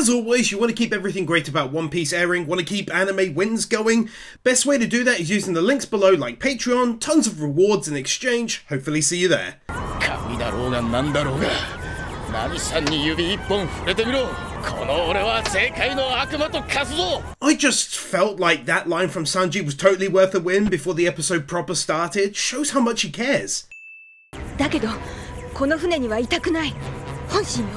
As always, you want to keep everything great about One Piece airing, want to keep anime wins going? Best way to do that is using the links below like Patreon, tons of rewards in exchange, hopefully see you there. 神だろうが何だろうがナミさんに指一本触れてみろこの俺は世界の悪魔と化すぞ I just felt like that line from Sanji was totally worth a win before the episode proper started. Shows how much he cares. だけどこの船にはいたくない本心よ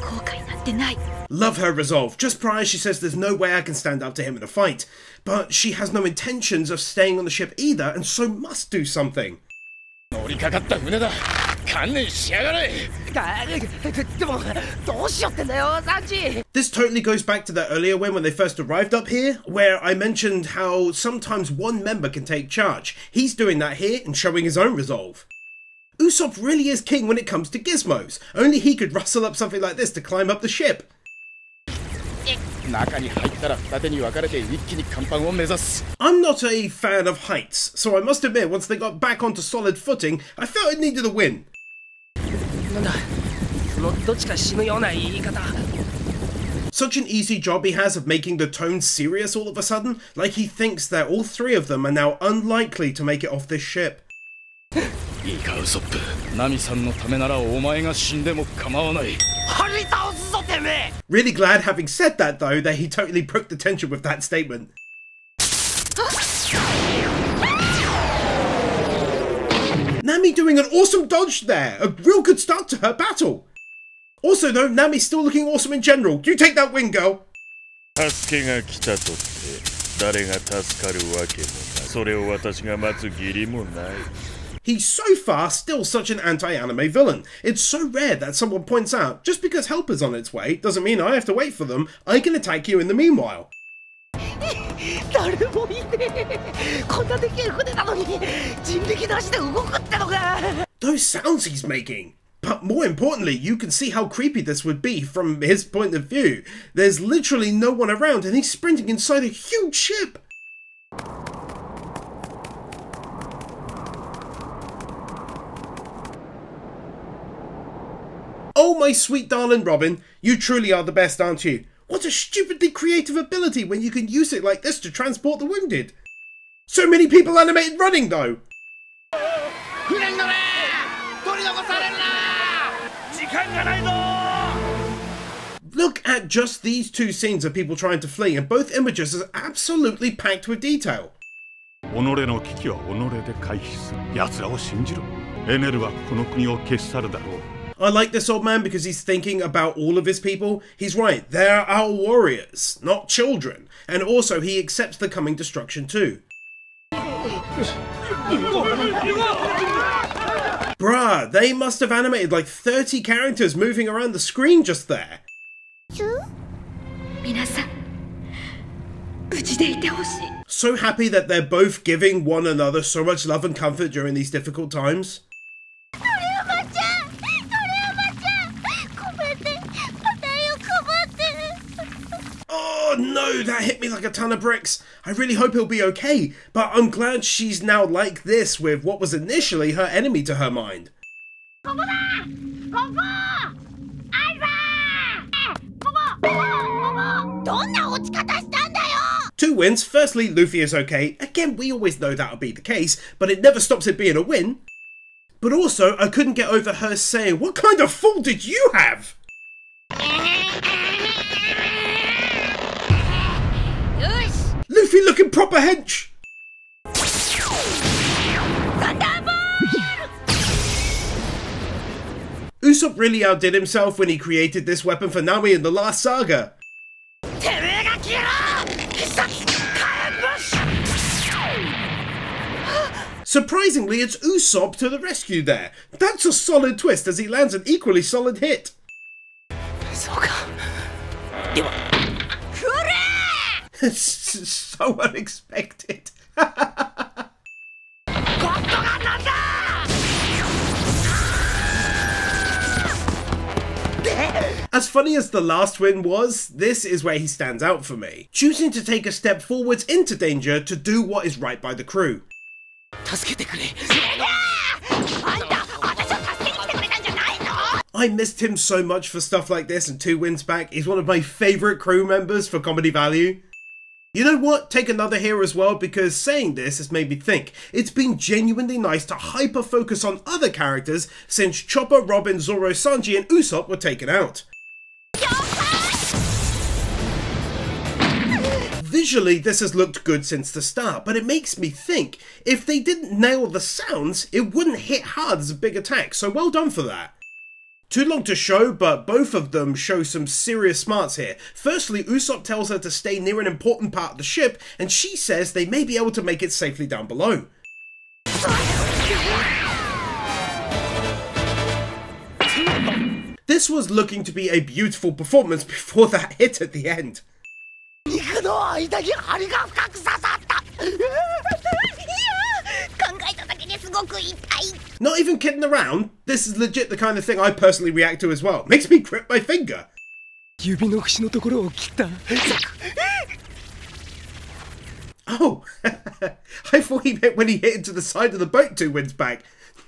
後悔なんてない Love her resolve. Just prior, she says there's no way I can stand up to him in a fight. But she has no intentions of staying on the ship either, and so must do something. 乗りかかった船だ観念しやがれだでもどうしようってんだよサンジ This totally goes back to that earlier when when they first arrived up here, where I mentioned how sometimes one member can take charge. He's doing that here and showing his own resolve. Usopp really is king when it comes to gizmos. Only he could rustle up something like this to climb up the ship. 中に入ったら二手に分かれて一気に甲板を目指す I'm not a fan of heights, so I must admit once they got back onto solid footing, I felt it needed a win. なんだそのどっちか死ぬような言い方 Such an easy job he has of making the tone serious all of a sudden, like he thinks that all three of them are now unlikely to make it off this ship. いいかウソップナミさんのためならお前が死んでも構わない張り倒すぞてめえ Really glad, having said that though, that he totally broke the tension with that statement. Nami doing an awesome dodge there! A real good start to her battle! Also though, Nami's still looking awesome in general. You take that win, girl! 助けが来たとって誰が助かるわけもないそれを私が待つ義理もない He's so far still such an anti-anime villain. It's so rare that someone points out, just because help is on its way doesn't mean I have to wait for them, I can attack you in the meanwhile. 誰もいねえこんなでけえ船なのに人力なしで動くってのか Those sounds he's making! But more importantly, you can see how creepy this would be from his point of view. There's literally no one around and he's sprinting inside a huge ship! Oh, my sweet darling Robin, you truly are the best, aren't you? What a stupidly creative ability when you can use it like this to transport the wounded. So many people animated running though! 船に乗れ取り残されるな時間がないぞ Look at just these two scenes of people trying to flee, and both images are absolutely packed with detail. 己の危機は己で回避する奴らを信じろエネルはこの国を消し去るだろう I like this old man because he's thinking about all of his people. He's right, they're our warriors, not children. And also, he accepts the coming destruction too. Bruh, they must have animated like 30 characters moving around the screen just there. So happy that they're both giving one another so much love and comfort during these difficult times. Dude, that hit me like a ton of bricks. I really hope he'll be okay, but I'm glad she's now like this with what was initially her enemy to her mind. Two wins. Firstly, Luffy is okay. Again, we always know that'll be the case, but it never stops it being a win. But also, I couldn't get over her saying, What kind of fool did you have? goofy looking proper hench. Usopp really outdid himself when he created this weapon for Nami in the last saga. Surprisingly, it's Usopp to the rescue there. That's a solid twist as he lands an equally solid hit so unexpected. As funny as the last win was, this is where he stands out for me, choosing to take a step forwards into danger to do what is right by the crew. I missed him so much for stuff like this and two wins back. He's one of my favourite crew members for comedy value. You know what? Take another here as well because saying this has made me think. It's been genuinely nice to hyper focus on other characters since Chopper, Robin, Zoro, Sanji, and Usopp were taken out. Visually, this has looked good since the start, but it makes me think if they didn't nail the sounds, it wouldn't hit hard as a big attack, so well done for that. Too long to show, but both of them show some serious smarts here. Firstly, Usopp tells her to stay near an important part of the ship, and she says they may be able to make it safely down below. This was looking to be a beautiful performance before that hit at the end. Not even kidding around, this is legit the kind of thing I personally react to as well. Makes me grip my finger. Oh, I thought he meant when he hit into the side of the boat two wins back.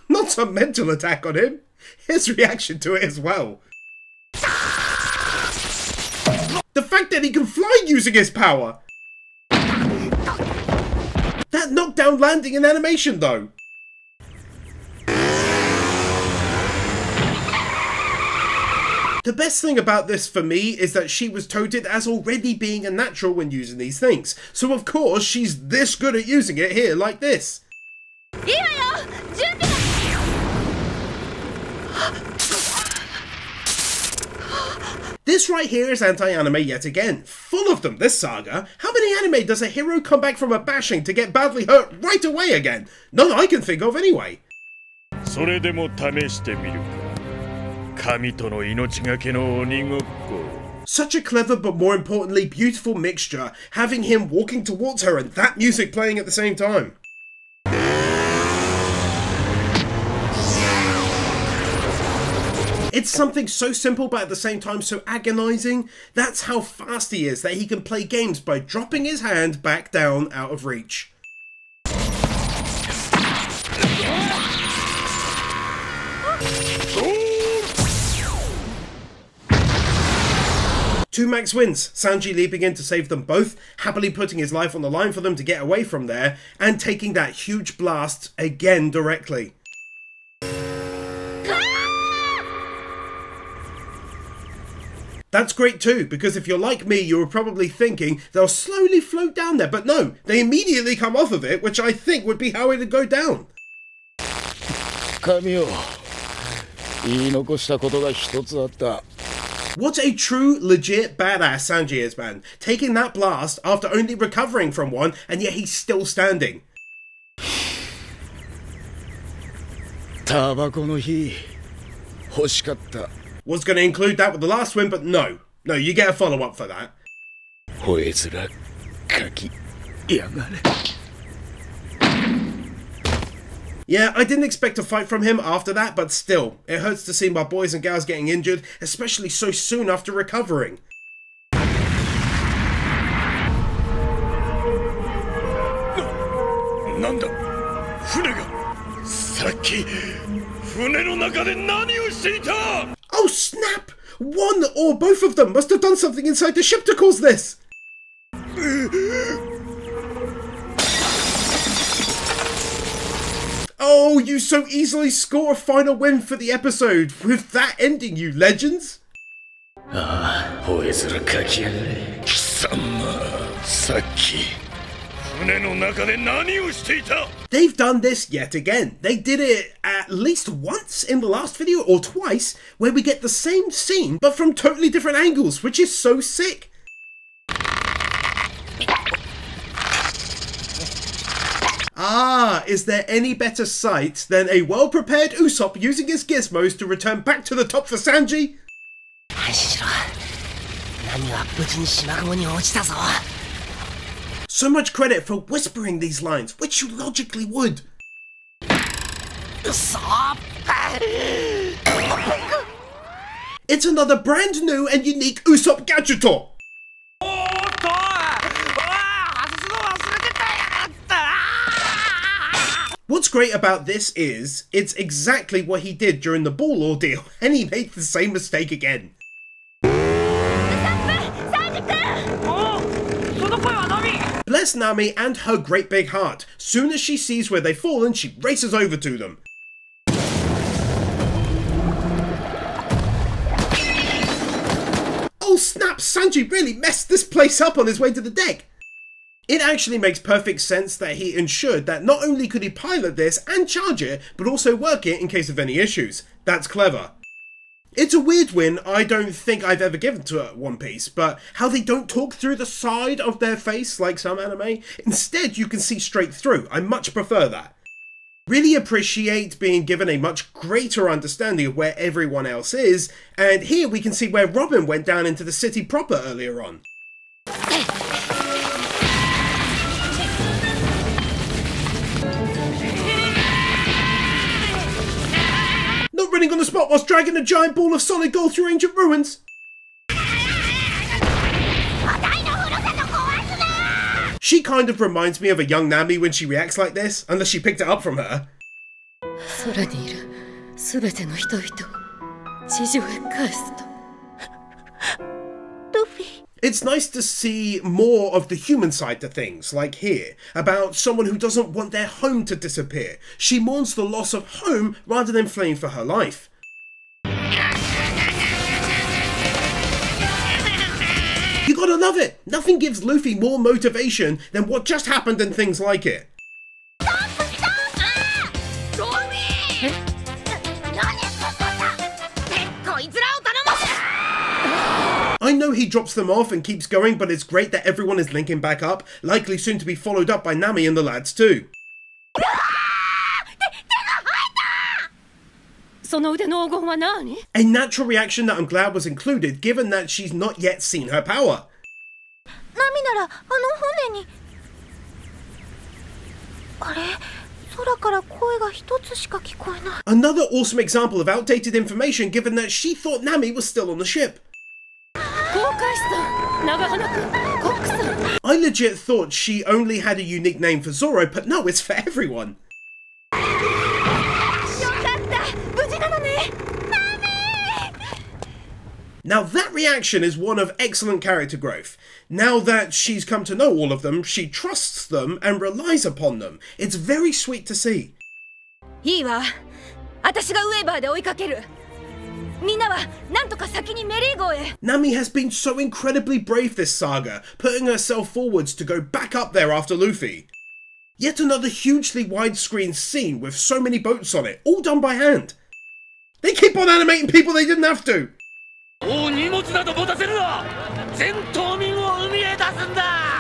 Not some mental attack on him. His reaction to it as well. The fact that he can fly using his power! That knockdown landing in animation though! The best thing about this for me is that she was touted as already being a natural when using these things. So of course she's this good at using it here like this. いいわよ準備だ This right here is anti-anime yet again. Full of them, this saga. How many anime does a hero come back from a bashing to get badly hurt right away again? None I can think of anyway. それでも試してみるか Such a clever but more importantly beautiful mixture, having him walking towards her and that music playing at the same time. It's something so simple but at the same time so agonizing. That's how fast he is, that he can play games by dropping his hand back down out of reach. Two max wins, Sanji leaping in to save them both, happily putting his life on the line for them to get away from there, and taking that huge blast again directly. That's great too, because if you're like me, you were probably thinking they'll slowly float down there, but no, they immediately come off of it, which I think would be how it'd go down. 神を言い残したことが一つあった What a true, legit badass Sanji is, man. Taking that blast after only recovering from one, and yet he's still standing. タバコの火欲しかった Was going to include that with the last win, but no. No, you get a follow up for that. Yeah, I didn't expect a fight from him after that, but still, it hurts to see my boys and gals getting injured, especially so soon after recovering. Oh snap! One or both of them must have done something inside the ship to cause this! Oh, you so easily score a final win for the episode with that ending, you legends! Ah, They've done this yet again. They did it at least once in the last video or twice where we get the same scene but from totally different angles, which is so sick. Ah, is there any better sight than a well-prepared Usopp using his gizmos to return back to the top for Sanji? So much credit for whispering these lines, which you logically would. Usopp! It's another brand new and unique Usopp Gadgetor! What's great about this is, it's exactly what he did during the ball ordeal, and he made the same mistake again. Bless Nami and her great big heart. Soon as she sees where they've fallen, she races over to them. Oh snap, Sanji really messed this place up on his way to the deck! It actually makes perfect sense that he ensured that not only could he pilot this and charge it, but also work it in case of any issues. That's clever. It's a weird win I don't think I've ever given to One Piece, but how they don't talk through the side of their face like some anime. Instead, you can see straight through. I much prefer that. Really appreciate being given a much greater understanding of where everyone else is, and here we can see where Robin went down into the city proper earlier on. running on the spot whilst dragging a giant ball of solid gold through ancient ruins. She kind of reminds me of a young Nami when she reacts like this, unless she picked it up from her. It's nice to see more of the human side to things, like here, about someone who doesn't want their home to disappear. She mourns the loss of home rather than fleeing for her life. You gotta love it! Nothing gives Luffy more motivation than what just happened and things like it. I know he drops them off and keeps going, but it's great that everyone is linking back up, likely soon to be followed up by Nami and the lads too. その腕の黄金は何 A natural reaction that I'm glad was included, given that she's not yet seen her power. 波ならあの船にあれ空から声が一つしか聞こえない Another awesome example of outdated information, given that she thought Nami was still on the ship. I legit thought she only had a unique name for Zoro, but no, it's for everyone. よかった無事なのね Now, that reaction is one of excellent character growth. Now that she's come to know all of them, she trusts them and relies upon them. It's very sweet to see. いいわ私がウェーバーで追いかける Nami has been so incredibly brave this saga, putting herself forwards to go back up there after Luffy. Yet another hugely widescreen scene with so many boats on it, all done by hand. They keep on animating people they didn't have to!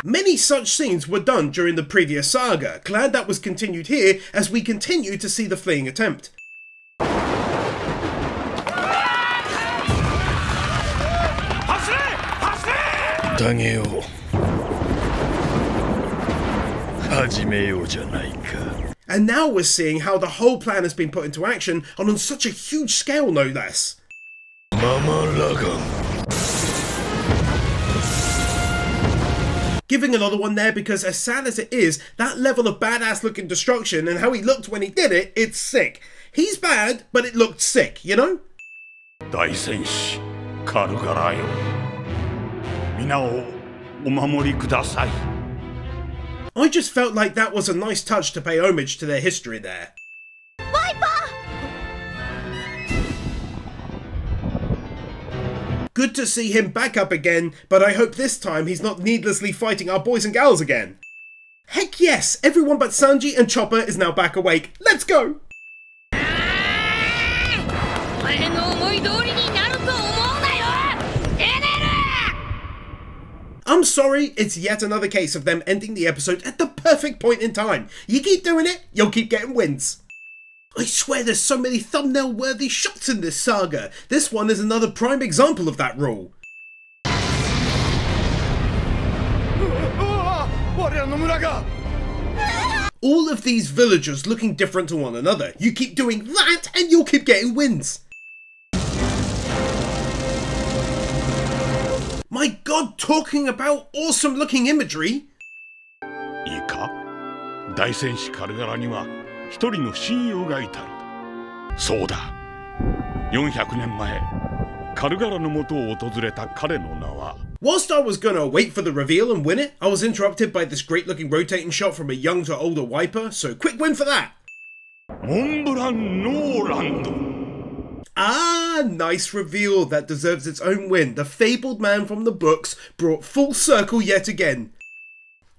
Many such scenes were done during the previous saga. Glad that was continued here as we continue to see the fleeing attempt. れだげよう始めようじゃないか And now we're seeing how the whole plan has been put into action and on such a huge scale, no less. ママラガン Giving another one there because, as sad as it is, that level of badass looking destruction and how he looked when he did it, it's sick. He's bad, but it looked sick, you know? 大戦士カルガラよ 皆をお守りください I just felt like that was a nice touch to pay homage to their history there. ワイパ Good to see him back up again, but I hope this time he's not needlessly fighting our boys and gals again. Heck yes, everyone but Sanji and Chopper is now back awake. Let's go! I'm sorry, it's yet another case of them ending the episode at the perfect point in time. You keep doing it, you'll keep getting wins. I swear there's so many thumbnail worthy shots in this saga. This one is another prime example of that rule. All of these villagers looking different to one another. You keep doing that and you'll keep getting wins. My god, talking about awesome looking imagery! いいか大戦士カルガラには一人の親友がいたのだそうだ400年前カルガラのもとを訪れた彼の名は I was gonna wait for the reveal and win it, I was interrupted by this great looking rotating shot from a young to older Wyper, so quick win for that! モンブラン・ノーランド Ah, nice reveal that deserves its own win. The fabled man from the books brought full circle yet again.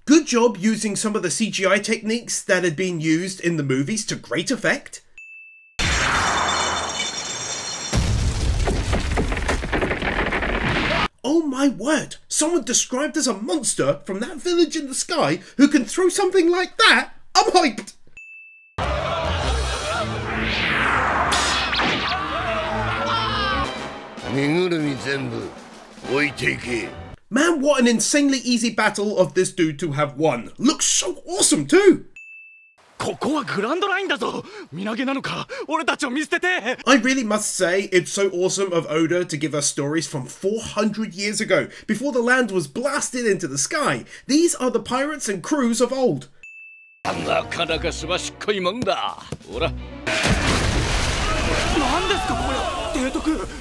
Good job using some of the CGI techniques that had been used in the movies to great effect. Oh my word! Someone described as a monster from that village in the sky who can throw something like that? I'm hyped! 身ぐるみ全部置いていけ Man, what an insanely easy battle of this dude to have won. Looks so awesome too! ここはグランドラインだぞ身投げなのか俺たちを見捨てて I really must say, it's so awesome of Oda to give us stories from 400 years ago, before the land was blasted into the sky. These are the pirates and crews of old. なかなかすばしっこいもんだほら何ですかこれ提督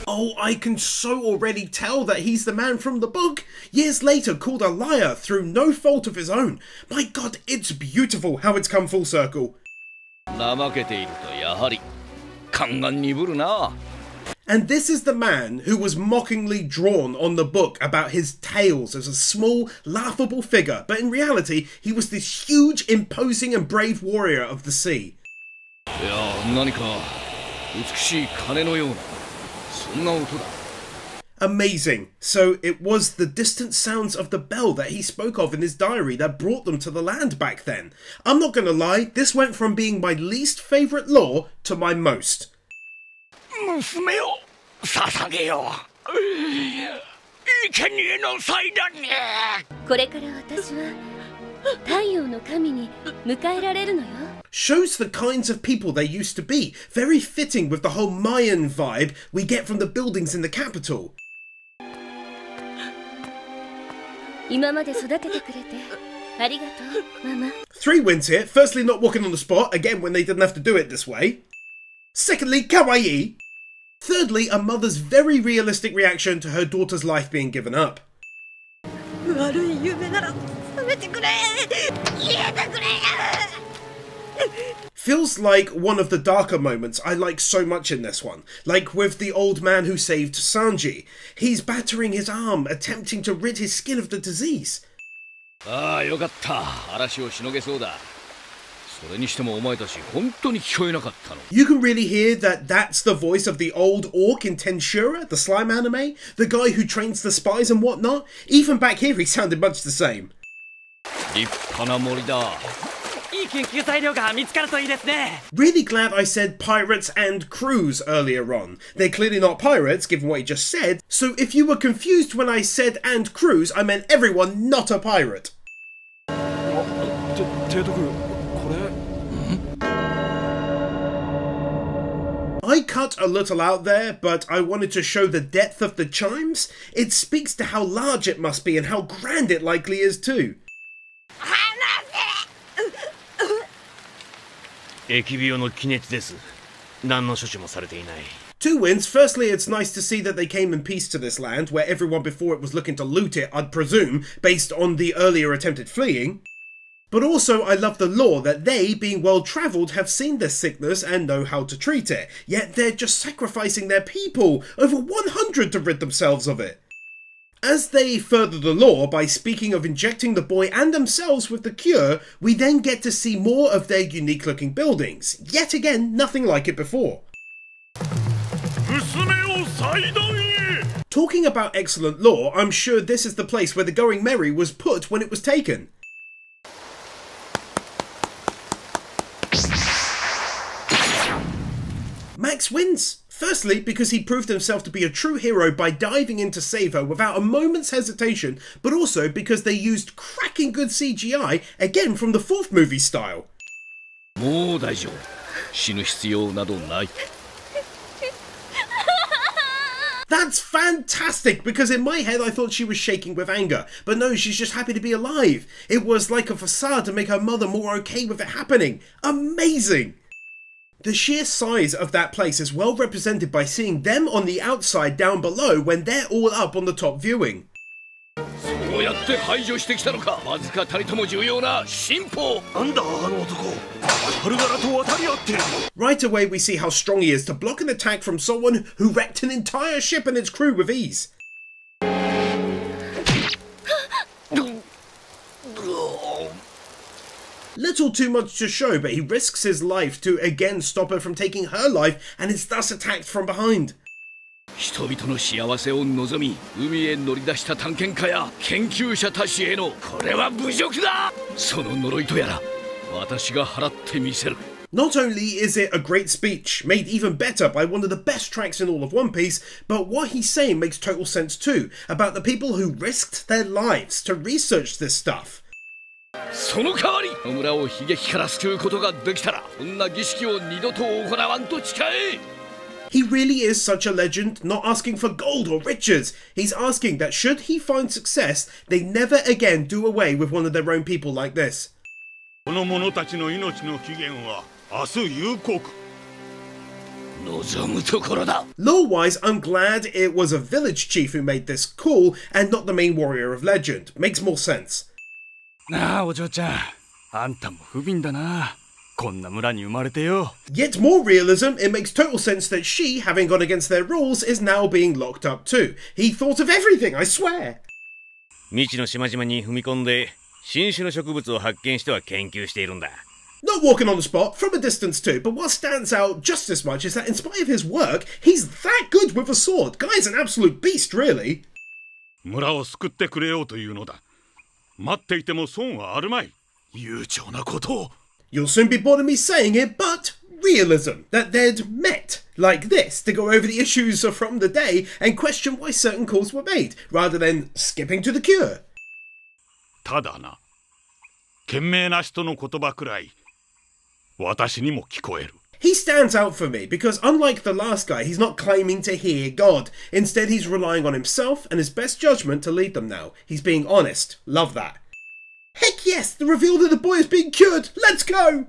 Oh, I can so already tell that he's the man from the book. Years later, called a liar through no fault of his own. My god, it's beautiful how it's come full circle. 怠けているとやはり勘が鈍るな And this is the man who was mockingly drawn on the book about his tales as a small, laughable figure, but in reality, he was this huge, imposing, and brave warrior of the sea. いや何か美しい鐘のような Amazing! So it was the distant sounds of the bell that he spoke of in his diary that brought them to the land back then. I'm not going to lie, this went from being my least favourite lore to my most. これから私は太陽の神に迎えられるのよ。Shows the kinds of people they used to be, very fitting with the whole Mayan vibe we get from the buildings in the capital. 今まで育ててくれてありがとうママ Three wins here. Firstly, not walking on the spot, again, when they didn't have to do it this way. Secondly, kawaii. Thirdly, a mother's very realistic reaction to her daughter's life being given up. 悪い夢なら覚めてくれ消えてくれ Feels like one of the darker moments I like so much in this one. Like with the old man who saved Sanji. He's battering his arm, attempting to rid his skin of the disease. Ah, よかった。嵐をしのげそうだ。それにしてもお前たち本当に聞こえなかったの You can really hear that that's the voice of the old orc in Tensura, the slime anime, the guy who trains the spies and whatnot. Even back here he sounded much the same. 立派な森だ。Really glad I said pirates and crews earlier on. They're clearly not pirates, given what he just said, so if you were confused when I said and crews, I meant everyone not a pirate. I cut a little out there, but I wanted to show the depth of the chimes. It speaks to how large it must be and how grand it likely is too. 疫病の気熱です何の処置もされていない Two wins. Firstly, it's nice to see that they came in peace to this land, where everyone before it was looking to loot it, I'd presume, based on the earlier attempted fleeing. But also, I love the lore that they, being well travelled, have seen this sickness and know how to treat it. Yet they're just sacrificing their people, over 100 to rid themselves of it. As they further the lore by speaking of injecting the boy and themselves with the cure, we then get to see more of their unique looking buildings. Yet again, nothing like it before. Talking about excellent lore, I'm sure this is the place where the Going Merry was put when it was taken. Max wins! Firstly, because he proved himself to be a true hero by diving in to save her without a moment's hesitation, but also because they used cracking good CGI, again from the fourth movie style. もう大丈夫死ぬ必要などない That's fantastic because in my head I thought she was shaking with anger, but no, she's just happy to be alive. It was like a facade to make her mother more okay with it happening. Amazing! The sheer size of that place is well represented by seeing them on the outside down below when they're all up on the top viewing. そうやって排除してきたのかわずかたりとも重要な進歩なんだあの男軽々と渡り合って Right away, we see how strong he is to block an attack from someone who wrecked an entire ship and its crew with ease. Little too much to show, but he risks his life to again stop her from taking her life and is thus attacked from behind. 人々の幸せを望み海へ乗り出した探検家や研究者たちへのこれは侮辱だその呪いとやら私が払ってみせる Not only is it a great speech, made even better by one of the best tracks in all of One Piece, but what he's saying makes total sense too, about the people who risked their lives to research this stuff. その代わり野村を悲劇から救うことができたらこんな儀式を二度と行わんと誓え He really is such a legend, not asking for gold or riches. He's asking that should he find success, they never again do away with one of their own people like this. この者たちの命の起源は明日夕刻。Lore-wise, I'm glad it was a village chief who made this call and not the main warrior of legend. Makes more sense. なあお嬢ちゃんあんたも不憫だなこんな村に生まれてよ Yet more realism, it makes total sense that she, having gone against their rules, is now being locked up too. He thought of everything, I swear. 未知の島々に踏み込んで新種の植物を発見しては研究しているんだ Not walking on the spot, from a distance too, but what stands out just as much is that in spite of his work, he's that good with a sword. Guy's an absolute beast, really. 村を救ってくれようというのだ待っていても損はあるまい悠長なことを You'll soon be bored of me saying it, but realism. That they'd met like this to go over the issues from the day and question why certain calls were made, rather than skipping to the cure. ただな賢明な人の言葉くらい私にも聞こえる He stands out for me because, unlike the last guy, he's not claiming to hear God. Instead, he's relying on himself and his best judgment to lead them now. He's being honest. Love that. Heck yes, the reveal that the boy is being cured. Let's go!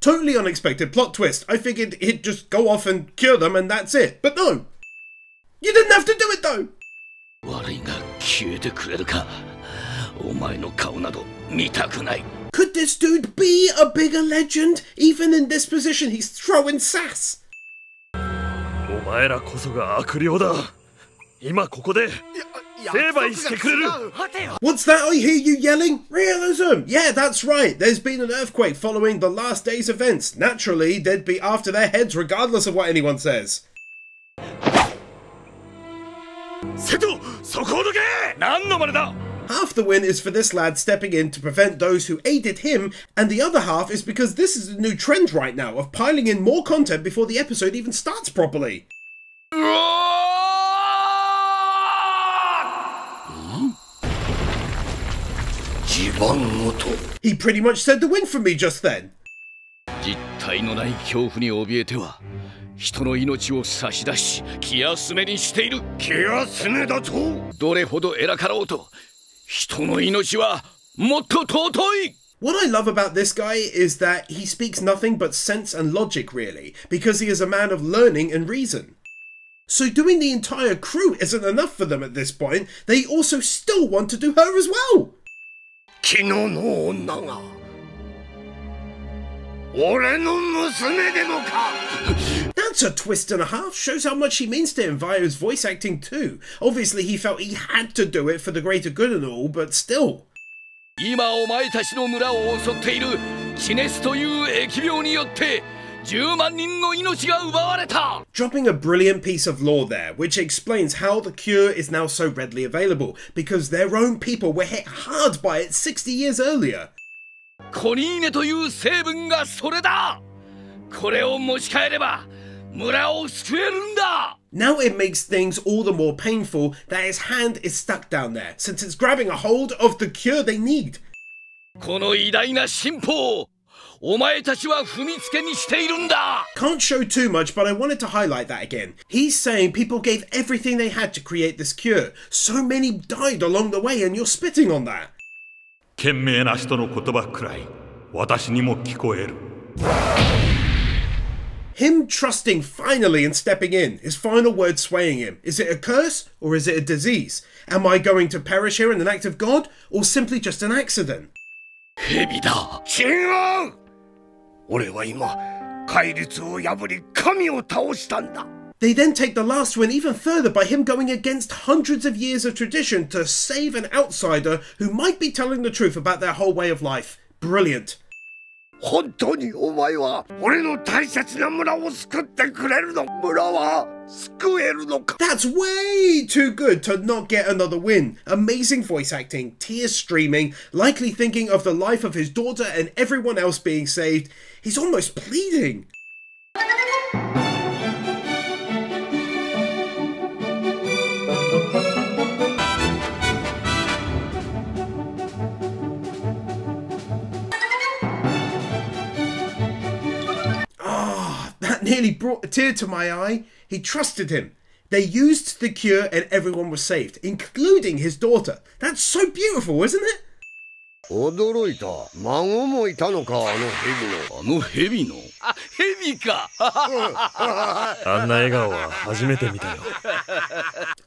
Totally unexpected plot twist. I figured he'd just go off and cure them and that's it. But no! You didn't have to do it though! お前の顔など見たくない Could this dude be a bigger legend? Even in this position, he's throwing sass. お前らこそが悪霊だ今ここで成敗してくれる What's that I hear you yelling? Realism! Yeah, that's right. There's been an earthquake following the last day's events. Naturally, they'd be after their heads regardless of what anyone says. 瀬戸そこをどけ何の真似だ Half the win is for this lad stepping in to prevent those who aided him, and the other half is because this is a new trend right now of piling in more content before the episode even starts properly. He pretty much said the win for me just then. 実体のない恐怖に怯えては人の命を差し出し気休めにしている気休めだとどれほど偉かろうと 人の命はもっと尊い What I love about this guy is that he speaks nothing but sense and logic, really, because he is a man of learning and reason. So doing the entire crew isn't enough for them at this point, they also still want to do her as well! 昨日の女が俺の娘でもか That's a twist and a half, shows how much he means to him via his voice acting too. Obviously he felt he had to do it for the greater good and all, but still. 今お前たちの村を襲っている地熱という疫病によって10万人の命が奪われた Dropping a brilliant piece of lore there, which explains how the cure is now so readily available, because their own people were hit hard by it 60 years earlier. コニーネという成分がそれだこれを持ち帰れば村を救えるんだ Now it makes things all the more painful that his hand is stuck down there, since it's grabbing a hold of the cure they need. この偉大な進歩を お前たちは踏みつけにしているんだ Can't show too much, but I wanted to highlight that again. He's saying people gave everything they had to create this cure. So many died along the way, and you're spitting on that. 賢明な人の言葉くらい私にも聞こえる Him trusting finally and stepping in, his final words swaying him. Is it a curse or is it a disease? Am I going to perish here in an act of God or simply just an accident? 蛇だ違う俺は今戒律を破り神を倒したんだ They then take the last win even further by him going against hundreds of years of tradition to save an outsider who might be telling the truth about their whole way of life. Brilliant. 本当にお前は俺の大切な村を救ってくれるの村は救えるのか That's way too good to not get another win. Amazing voice acting, tears streaming, likely thinking of the life of his daughter and everyone else being saved. He's almost pleading. nearly brought a tear to my eye. He trusted him. They used the cure and everyone was saved, including his daughter. That's so beautiful, isn't it? 驚いた孫もいたのかあの蛇のあの蛇のあ蛇かあんな笑顔は初めて見たよ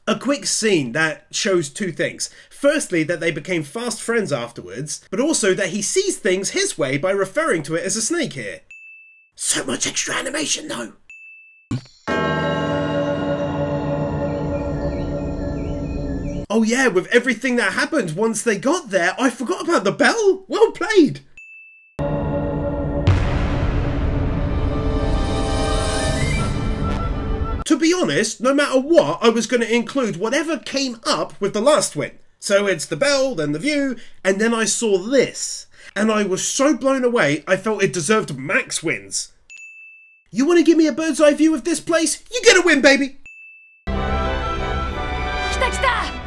A quick scene that shows two things. Firstly, that they became fast friends afterwards, but also that he sees things his way by referring to it as a snake here. So much extra animation, though. Oh, yeah, with everything that happened once they got there, I forgot about the bell. Well played. To be honest, no matter what, I was going to include whatever came up with the last win. So it's the bell, then the view, and then I saw this And I was so blown away, I felt it deserved max wins. You want to give me a bird's eye view of this place? You get a win, baby! 来た来た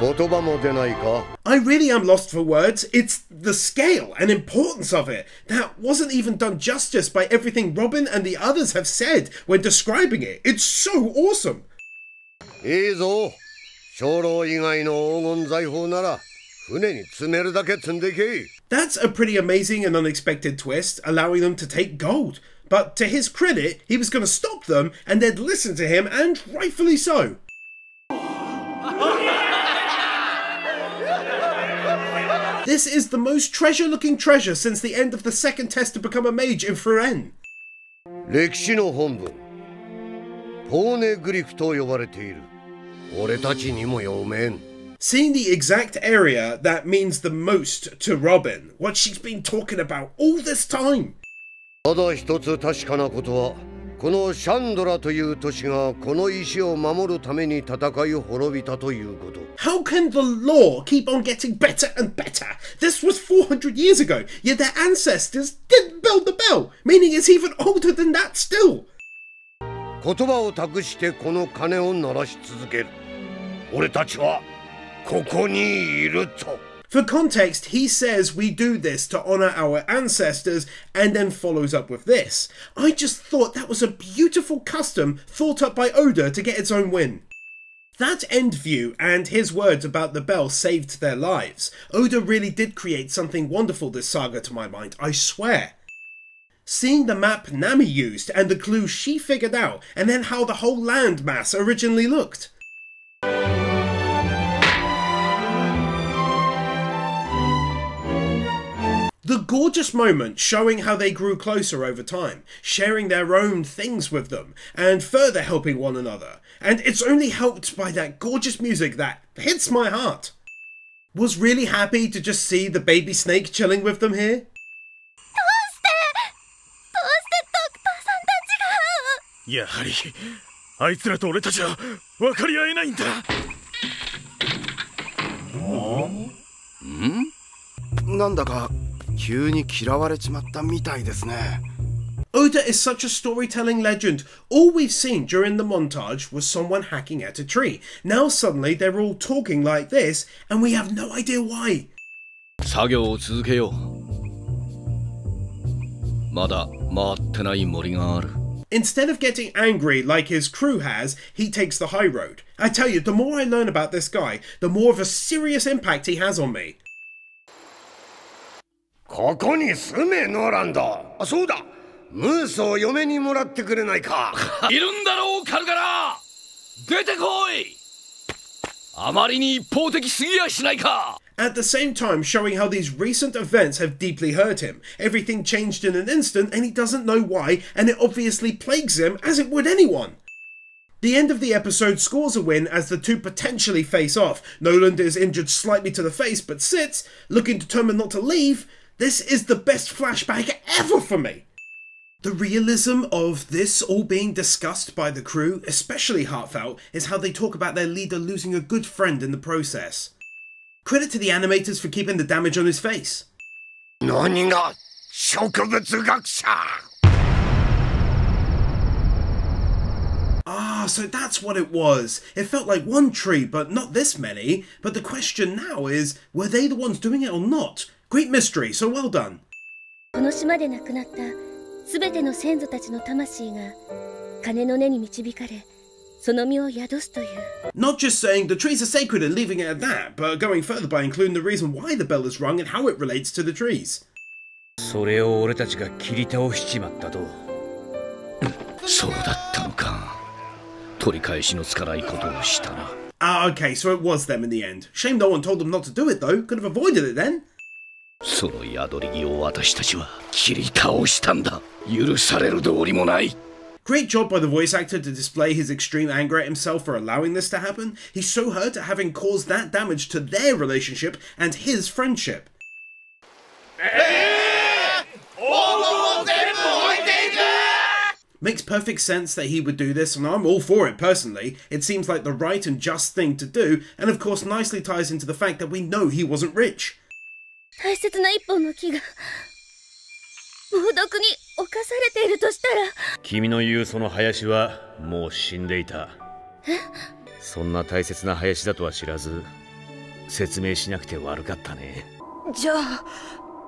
言葉も出ないか I really am lost for words. It's the scale and importance of it. That wasn't even done justice by everything Robin and the others have said when describing it. It's so awesome. いいぞ長老以外の黄金財宝なら船に積めるだけ積んでいけ that's a pretty amazing and unexpected twist, allowing them to take gold. But to his credit, he was going to stop them and they'd listen to him, and rightfully so. this is the most treasure looking treasure since the end of the second test to become a mage in Frieren. 歴史の本文ポーネグリフと呼ばれている俺たちにも読めん seeing the exact area that means the most to Robin, what she's been talking about all this time. ただ一つ確かなことはこのシャンドラという都市がこの石を守るために戦いを滅びたということ How can the lore keep on getting better and better? This was 400 years ago, yet their ancestors didn't build the bell, meaning it's even older than that still 言葉を託してこの鐘を鳴らし続ける俺たちはここにいると For context, he says we do this to honour our ancestors and then follows up with this. I just thought that was a beautiful custom thought up by Oda to get its own win. That end view and his words about the bell saved their lives. Oda really did create something wonderful this saga to my mind, I swear. Seeing the map Nami used and the clues she figured out, and then how the whole land mass originally looked. The gorgeous moment showing how they grew closer over time, sharing their own things with them, and further helping one another. And it's only helped by that gorgeous music that hits my heart. Was really happy to just see the baby snake chilling with them here. どうしてどうしてドクターさんたちがやはりあいつらと俺たちは分かり合えないんだなんだか急に嫌われちまったみたいですね Oda is such a storytelling legend. All we've seen during the montage was someone hacking at a tree. Now suddenly they're all talking like this, and we have no idea why. 作業を続けよう まだ回ってない森がある Instead of getting angry like his crew has, he takes the high road. I tell you, the more I learn about this guy, the more of a serious impact he has on me. ここに住めノーランドあそうだムースを嫁にもらってくれないかいるんだろうカルガラ出てこいあまりに一方的すぎやしないか At the same time, showing how these recent events have deeply hurt him. Everything changed in an instant, and he doesn't know why, and it obviously plagues him, as it would anyone. The end of the episode scores a win as the two potentially face off. Noland is injured slightly to the face, but sits, looking determined not to leave. this is the best flashback ever for me! The realism of this all being discussed by the crew, especially heartfelt, is how they talk about their leader losing a good friend in the process. Credit to the animators for keeping the damage on his face. Ah, so that's what it was. It felt like one tree, but not this many. But the question now is, were they the ones doing it or not? Great mystery, so well done. この島で亡くなったすべての先祖たちの魂が鐘の音に導かれその身を宿すという Not just saying the trees are sacred and leaving it at that, but going further by including the reason why the bell is rung and how it relates to the trees. それを俺たちが切り倒しちまったとそうだったのか取り返しのつかないことをしたな Ah, okay, so it was them in the end. Shame no one told them not to do it though. Could have avoided it then. その宿り木を私たちは切り倒したんだ許される道理もない Great job by the voice actor to display his extreme anger at himself for allowing this to happen. He's so hurt at having caused that damage to their relationship and his friendship. Makes perfect sense that he would do this, and I'm all for it personally. It seems like the right and just thing to do, and of course nicely ties into the fact that we know he wasn't rich. 大切な一本の木が猛毒に侵されているとしたら君の言うその林はもう死んでいたそんな大切な林だとは知らず説明しなくて悪かったねじゃあ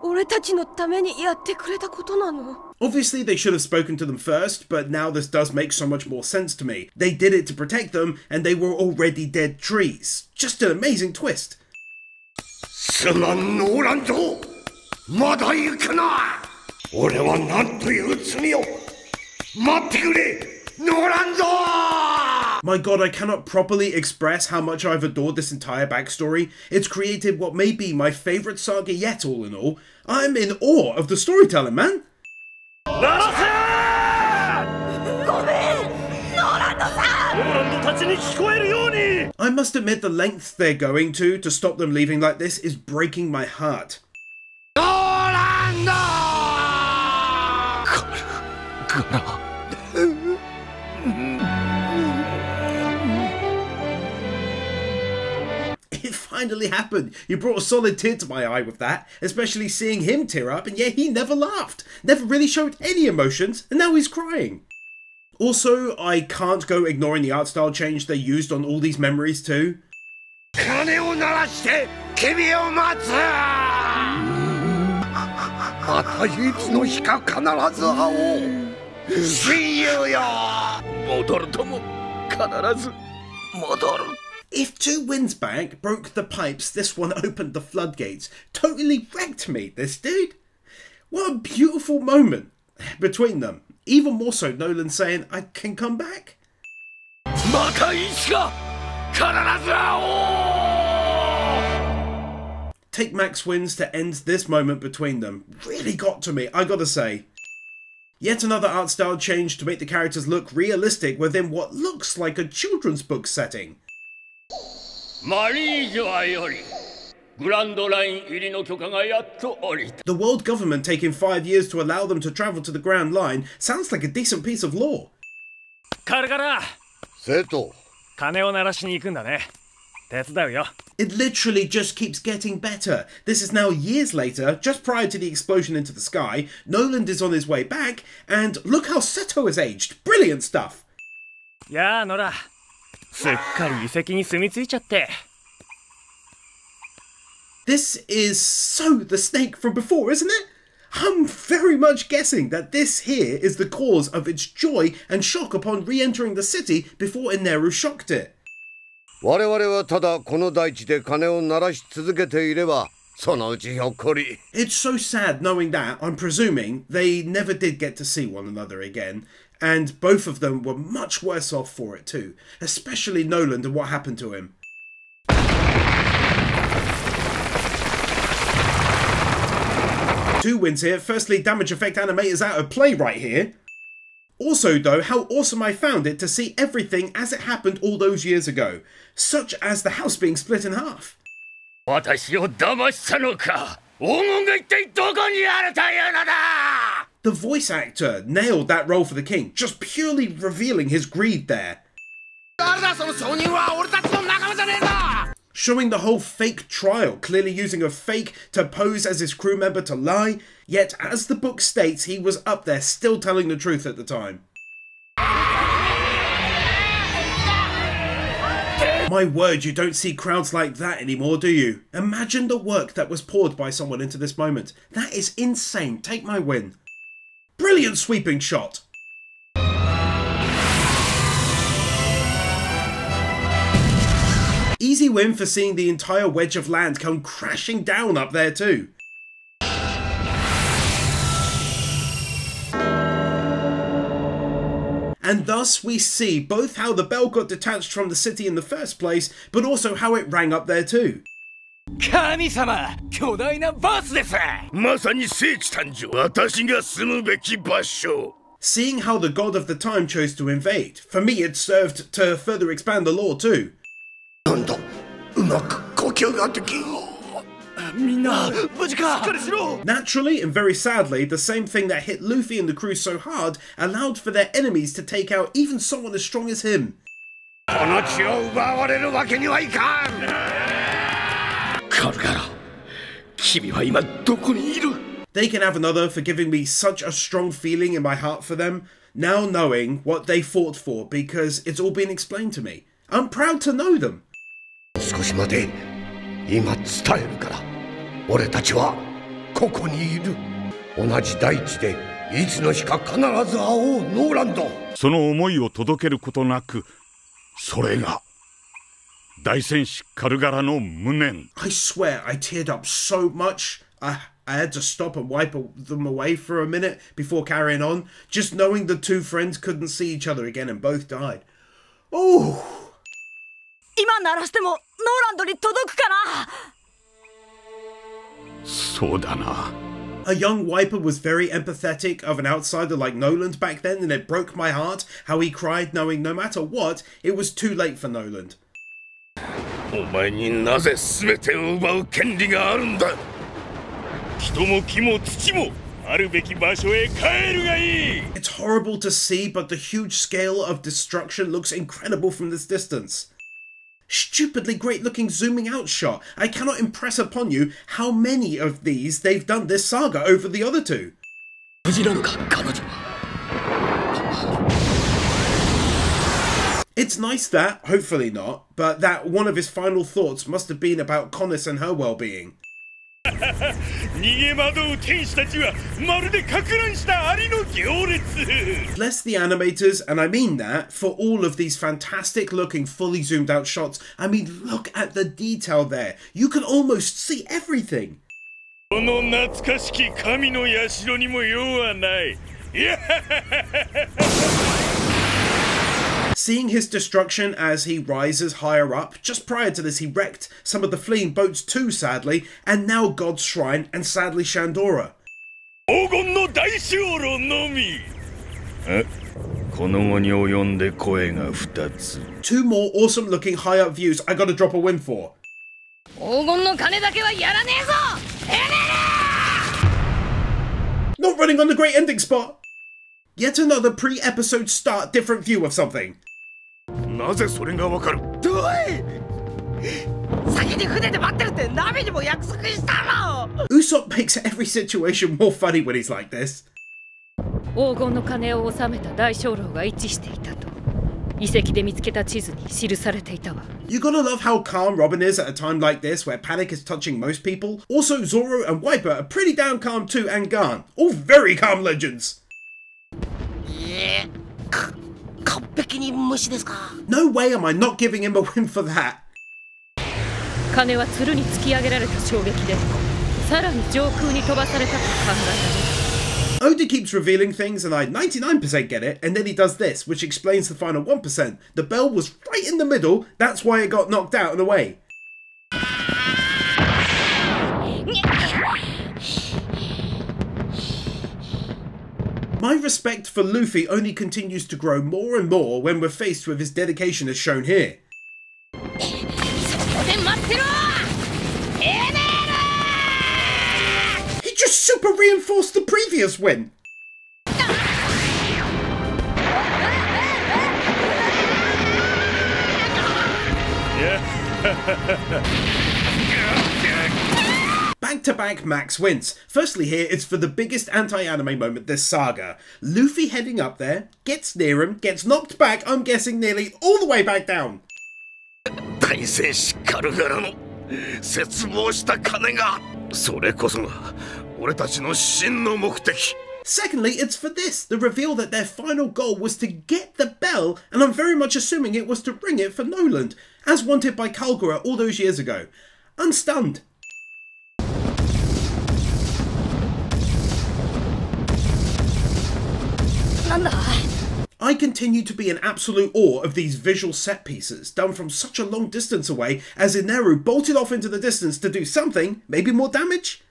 俺たちのためにやってくれたことなの Obviously, they should have spoken to them first, but now this does make so much more sense to me. They did it to protect them, and they were already dead trees. Just an amazing twist. すまんノーランドまだ行くな俺は何という罪を待ってくれノーランド My god, I cannot properly express how much I've adored this entire backstory. It's created what may be my favourite saga yet, all in all. I'm in awe of the storytelling, man. ごめん I must admit the lengths they're going to to stop them leaving like this is breaking my heart. It finally happened. You brought a solid tear to my eye with that, especially seeing him tear up, and yet he never laughed, never really showed any emotions, and now he's crying. Also, I can't go ignoring the art style change they used on all these memories too. If two winds back broke the pipes, this one opened the floodgates. Totally wrecked me, this dude. What a beautiful moment between them even more so Noland saying, I can come back. Take Max wins to end this moment between them. Really got to me, I gotta say. Yet another art style change to make the characters look realistic within what looks like a children's book setting. マリージョアより the world government taking five years to allow them to travel to the Grand Line sounds like a decent piece of lore. It literally just keeps getting better. This is now years later, just prior to the explosion into the sky. Noland is on his way back, and look how Seto has aged. Brilliant stuff! やあ、ノラ。すっかり遺跡に住み着いちゃって。this is so the snake from before, isn't it? I'm very much guessing that this here is the cause of its joy and shock upon re-entering the city before Eneru shocked it. 我々はただこの大地で鐘を鳴らし続けていればそのうちひょっこり。It's so sad knowing that, I'm presuming, they never did get to see one another again, and both of them were much worse off for it too, especially Noland and what happened to him. Two wins here. Firstly, damage effect animators out of play right here. Also, though, how awesome I found it to see everything as it happened all those years ago, such as the house being split in half. 私を騙したのか黄金が一体どこにあるというのだ The voice actor nailed that role for the king, just purely revealing his greed there. 誰だその証人は俺たちの仲間じゃねえんだ Showing the whole fake trial, clearly using a fake to pose as his crew member to lie, yet as the book states, he was up there still telling the truth at the time. My word, you don't see crowds like that anymore, do you? Imagine the work that was poured by someone into this moment. That is insane. Take my win. Brilliant sweeping shot. Easy win for seeing the entire wedge of land come crashing down up there too. And thus we see both how the bell got detached from the city in the first place, but also how it rang up there too. 神様巨大なバスですまさに聖地誕生私が住むべき場所 Seeing how the god of the time chose to invade, for me it served to further expand the lore too. なんだうまく呼吸ができんみんな無事かしっかりしろ Naturally and very sadly, the same thing that hit Luffy and the crew so hard allowed for their enemies to take out even someone as strong as him. この血を奪われるわけにはいかんカルガラ君は今どこにいる They can have another for giving me such a strong feeling in my heart for them, now knowing what they fought for because it's all been explained to me. I'm proud to know them. 少し待て今伝えるから俺たちはここにいる同じ大地でいつの日か必ず会おうノーランドその思いを届けることなくそれが大戦士カルガラの無念 I swear I teared up so much. I, I had to stop and wipe them away for a minute before carrying on, just knowing the two friends couldn't see each other again and both died. Oh! 今鳴らしてもノーランドに届くかなそうだな。A young Wyper was very empathetic of an outsider like Noland back then, and it broke my heart how he cried, knowing no matter what, it was too late for Noland. お前になぜ全てを奪う権利があるんだ人も木も土もあるべき場所へ帰るがいい It's horrible to see, but the huge scale of destruction looks incredible from this distance stupidly great looking zooming out shot. I cannot impress upon you how many of these they've done this saga over the other two. It's nice that, hopefully not, but that one of his final thoughts must have been about Connors and her well-being. Bless the animators, and I mean that, for all of these fantastic looking, fully zoomed out shots. I mean, look at the detail there. You can almost see everything. この懐かしき神の社にも用はないいや Seeing his destruction as he rises higher up, just prior to this, he wrecked some of the fleeing boats too, sadly, and now God's Shrine and sadly Shandora. 黄金の大小路のみえこの後に及んで声が2つ Two more awesome looking high up views I gotta drop a win for. 黄金の金だけはやらねえぞエレ Not running on the great ending spot! Yet another pre episode start different view of something. なぜそれがわかる？どい先に船で待ってるってナビにも約束したろ！Usopp makes every situation more funny when he's like this. 黄金の鐘を収めた大鐘楼が一致していたと。遺跡で見つけた地図に記されていたわ。You gotta love how calm Robin is at a time like this where panic is touching most people. Also Zoro and Wyper are pretty down calm too and Garn All very calm legends. Yeah. 完璧に無視ですか No way am I not giving him a win for that. 金は鶴に突き上げられた衝撃でさらに上空に飛ばされたと考えられる Oda keeps revealing things, and I 99% get it, and then he does this, which explains the final 1%. The bell was right in the middle, that's why it got knocked out and away. My respect for Luffy only continues to grow more and more when we're faced with his dedication as shown here. He just super reinforced the previous win! Yeah. Bank to bank, max wins. Firstly, here it's for the biggest anti anime moment this saga. Luffy heading up there, gets near him, gets knocked back, I'm guessing nearly all the way back down. Secondly, it's for this, the reveal that their final goal was to get the bell, and I'm very much assuming it was to ring it for Noland, as wanted by Kalgara all those years ago. Unstunned. I continue to be in absolute awe of these visual set pieces, done from such a long distance away, as Eneru bolted off into the distance to do something, maybe more damage?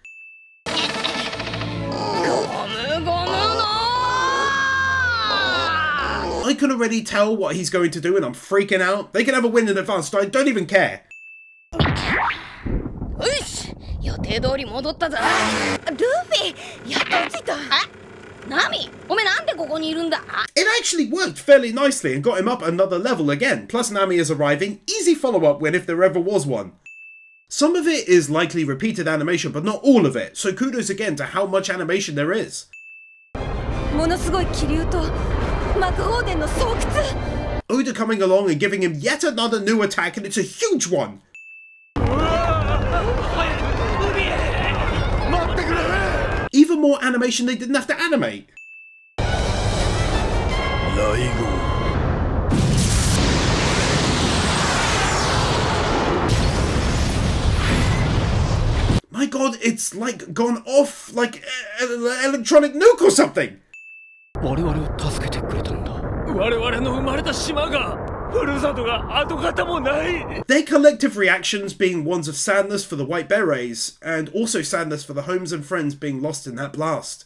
I can already tell what he's going to do and I'm freaking out. They can have a win in advance, I don't even care. よ Nami, it actually worked fairly nicely and got him up another level again, plus Nami is arriving, easy follow-up win if there ever was one. Some of it is likely repeated animation, but not all of it, so kudos again to how much animation there is. Oda coming along and giving him yet another new attack, and it's a huge one! even more animation they didn't have to animate. Raigo. My god, it's like gone off like electronic nuke or something! Their collective reactions being ones of sadness for the White Berets, and also sadness for the homes and friends being lost in that blast.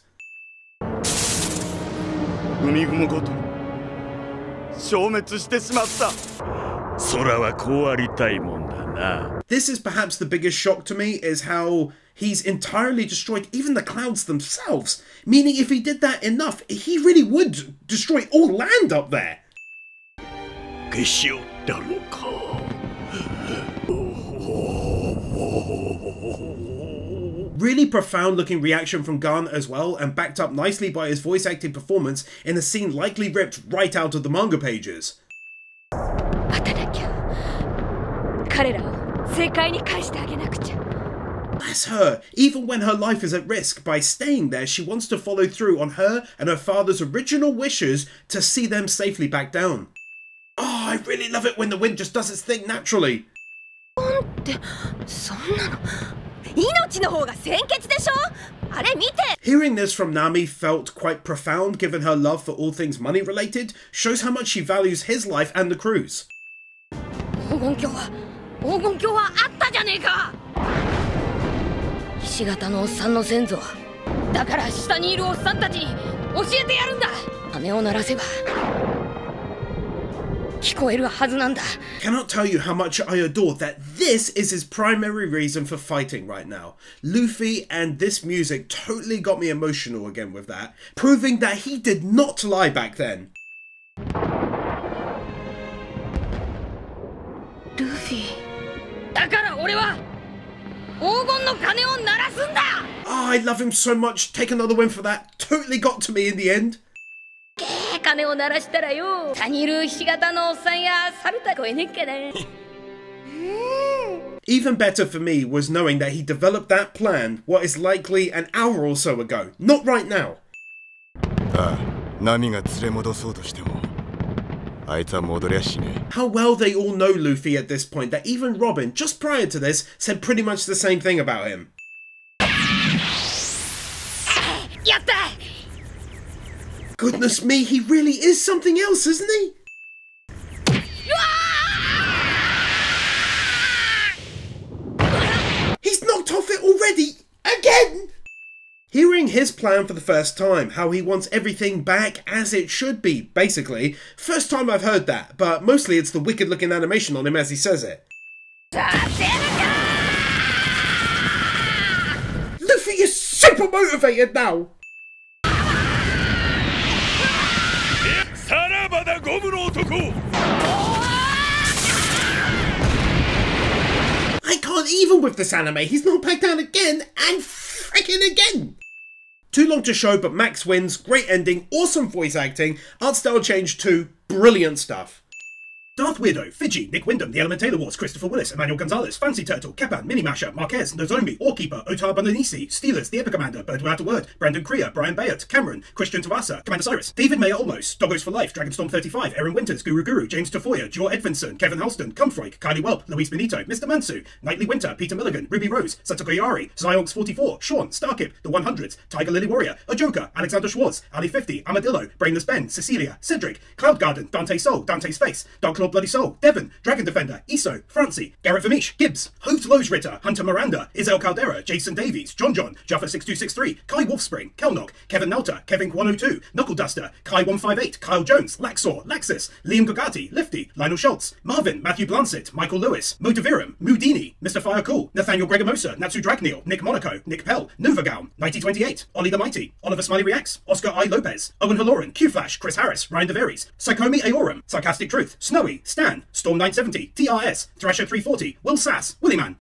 This is perhaps the biggest shock to me, is how he's entirely destroyed even the clouds themselves. Meaning if he did that enough, he really would destroy all land up there. 消しよったのか Really profound looking reaction from Garn as well, and backed up nicely by his voice acting performance in a scene likely ripped right out of the manga pages. 待たなきゃ彼らを正解に返してあげなくちゃ Bless her! Even when her life is at risk, by staying there, she wants to follow through on her and her father's original wishes to see them safely back down. Oh, I really love it when the wind just does its thing naturally. ってそんなの命の方が先決でしょあれ見て Hearing this from Nami felt quite profound given her love for all things money related, shows how much she values his life and the crew's. 黄金鏡は黄金鏡はあったじゃねえかひし形のおっさんの先祖はだから下にいるおっさんたちに教えてやるんだ羽を鳴らせば Cannot tell you how much I adore that this is his primary reason for fighting right now. Luffy and this music totally got me emotional again with that, proving that he did not lie back then. ルフィだから俺は黄金の鐘を鳴らすんだ Oh, I love him so much. Take another win for that. Totally got to me in the end. 計 鐘を鳴らしたらよ下にいるひし形のおっさんや猿た声ねっかな Even better for me was knowing that he developed that plan what is likely an hour or so ago, not right now. ああ波が連れ戻そうとしてもあいつは戻りゃしねえ How well they all know Luffy at this point that even Robin, just prior to this, said pretty much the same thing about him. やった Goodness me, he really is something else, isn't he? He's knocked off it already! Again! Hearing his plan for the first time, how he wants everything back as it should be, basically. First time I've heard that, but mostly it's the wicked looking animation on him as he says it. Luffy is super motivated now! 男 I can't even with this anime. He's not back down again and freaking again. Too long to show, but Max wins. Great ending, awesome voice acting, art style change too, brilliant stuff. Darth Weirdo, Fiji, Nick Wyndham, The Element Taylor Wars, Christopher Willis, Emmanuel Gonzalez, Fancy Turtle, Capan, Mini Masher, Marquez, Nozomi, Orkeeper, Otar Bananisi, Steelers, The Epic Commander, Bird Without a Word, Brandon Kriya, Brian Bayard, Cameron, Christian Tawasa, Commander Cyrus, David Mayer Olmos, Doggos for Life, Dragonstorm 35, Aaron Winters, Guru Guru, James Tafoya, Jor Edvinson, Kevin Halston, Comfroik, Kylie Welp, Luis Benito, Mr. Mansu, Nightly Winter, Peter Milligan, Ruby Rose, Satoko Yari, Zionx 44, Sean, Starkip, The 100s, Tiger Lily Warrior, A Joker, Alexander Schwartz, Ali 50, Amadillo, Brainless Ben, Cecilia, Cedric, Cloud Garden, Dante Soul, Dante's Face, Dark Lord Bloody Soul, Devon, Dragon Defender, Iso, Francie, Garrett Vermish, Gibbs, Hoved Lowe's Ritter, Hunter Miranda, Isel Caldera, Jason Davies, John John, Jaffa 6263, Kai Wolfspring, Kelnock, Kevin Nelter, Kevin 102, Knuckle Duster, Kai 158, Kyle Jones, Laxor, Laxus, Liam Gugati, Lifty, Lionel Schultz, Marvin, Matthew Blancett, Michael Lewis, Motivirum, Moodini, Mr. Fire Cool, Nathaniel Gregamosa, Natsu Dragneel, Nick Monaco, Nick Pell, Novagown, 1928, Ollie the Mighty, Oliver Smiley Reacts, Oscar I. Lopez, Owen Haloran, Q Flash, Chris Harris, Ryan DeVeries, Psychomi Aorum, Sarcastic Truth, Snowy, Stan, Storm 970, TRS, Thrasher 340, Will Sass, Willyman,